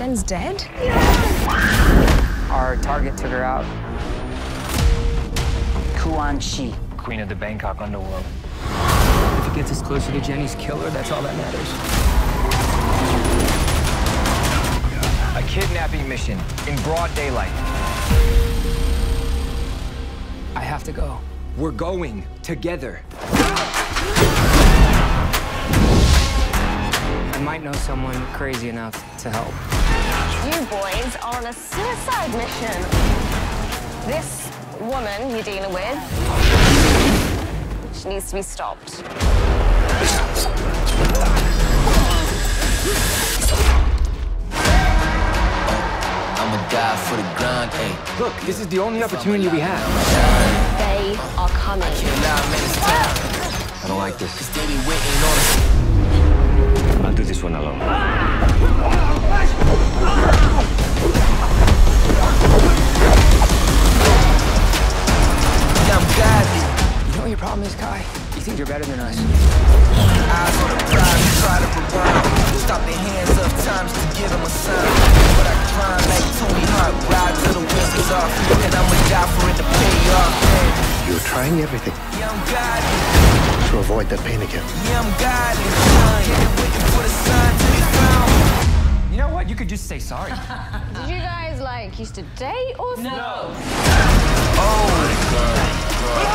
Jen's dead? Our target took her out. Kuan Shi. Queen of the Bangkok underworld. If it gets us closer to Jenny's killer, that's all that matters. A kidnapping mission in broad daylight. I have to go. We're going together. Might know someone crazy enough to help. You boys are on a suicide mission. This woman you're dealing with, she needs to be stopped. I'ma die for the grind, ayy. Look, this is the only opportunity we have. They are coming. Can't lie, man, it's time. I don't like this. Problem is, Kai? You think you're better than us. Eyes on the prize, try to rewind. Stop their hands up times to give them a sign. But I grind like Tony Hawk, ride till the wheels off. And I'ma die for it to pay off. Man. You're trying everything Yeah, I'm godly. to avoid that pain again. Yeah, I'm godly. Waiting for the sign to be found. You know what? You could just say sorry. Did you guys like used to date or something? Oh, no. This